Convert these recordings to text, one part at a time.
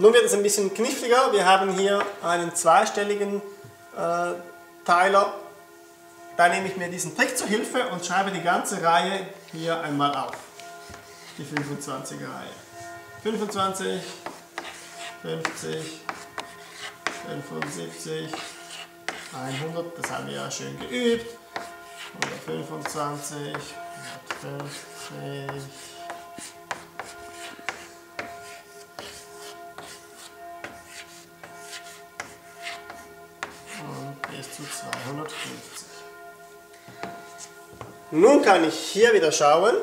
Nun wird es ein bisschen kniffliger. Wir haben hier einen zweistelligen äh, Teiler. Da nehme ich mir diesen Trick zur Hilfe und schreibe die ganze Reihe hier einmal auf. Die 25er Reihe. 25, 50, 75, 100, das haben wir ja schön geübt. 125, 150. Bis zu 250. Nun kann ich hier wieder schauen.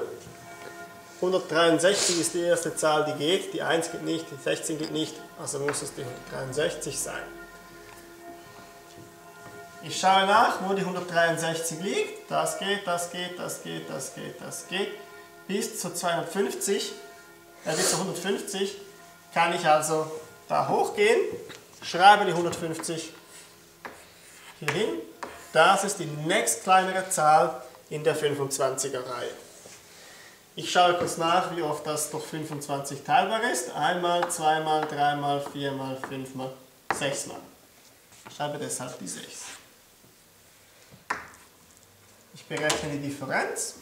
163 ist die erste Zahl, die geht. Die 1 geht nicht, die 16 geht nicht. Also muss es die 163 sein. Ich schaue nach, wo die 163 liegt. Das geht, das geht, das geht, das geht, das geht. Bis zu 250, äh, bis zu 150 kann ich also da hochgehen, schreibe die 150 hier hin. Das ist die nächst kleinere Zahl in der 25er Reihe. Ich schaue kurz nach, wie oft das durch 25 teilbar ist. Einmal, zweimal, dreimal, viermal, fünfmal, sechsmal. Ich schreibe deshalb die 6. Ich berechne die Differenz.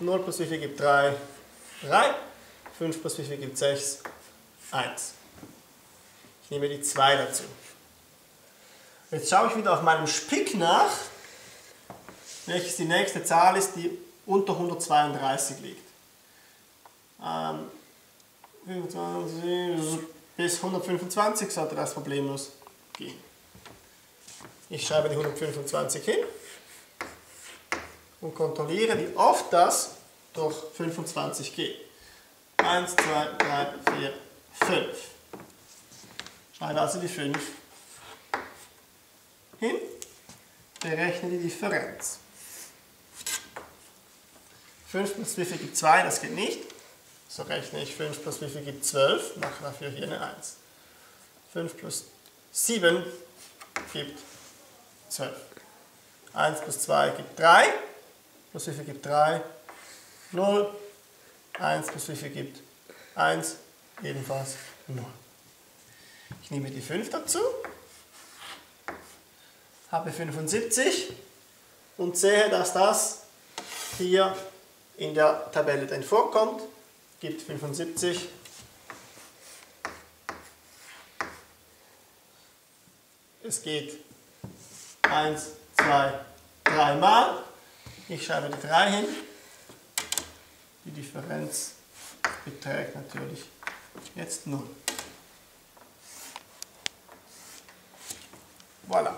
0 plus wie viel gibt 3? 3. 5 plus wie viel gibt 6? 1. Ich nehme die 2 dazu. Jetzt schaue ich wieder auf meinem Spick nach, welches die nächste Zahl ist, die unter 132 liegt. Ähm, 25, bis 125 sollte das problemlos gehen. Ich schreibe die 125 hin und kontrolliere, wie oft das durch 25 geht. 1, 2, 3, 4, 5. Schreibe also die 5 hin, berechne die Differenz. 5 plus wie viel gibt 2, das geht nicht. So rechne ich 5 plus wie viel gibt 12, mache dafür hier eine 1. 5 plus 7 gibt 12. 1 plus 2 gibt 3. Plus wie viel gibt 3? 0. 1 plus wie viel gibt 1? Ebenfalls 0. Ich nehme die 5 dazu, habe 75 und sehe, dass das hier in der Tabelle dann vorkommt. Gibt 75. Es geht 1, 2, 3 Mal. Ich schreibe die 3 hin. Die Differenz beträgt natürlich jetzt 0. Voilà.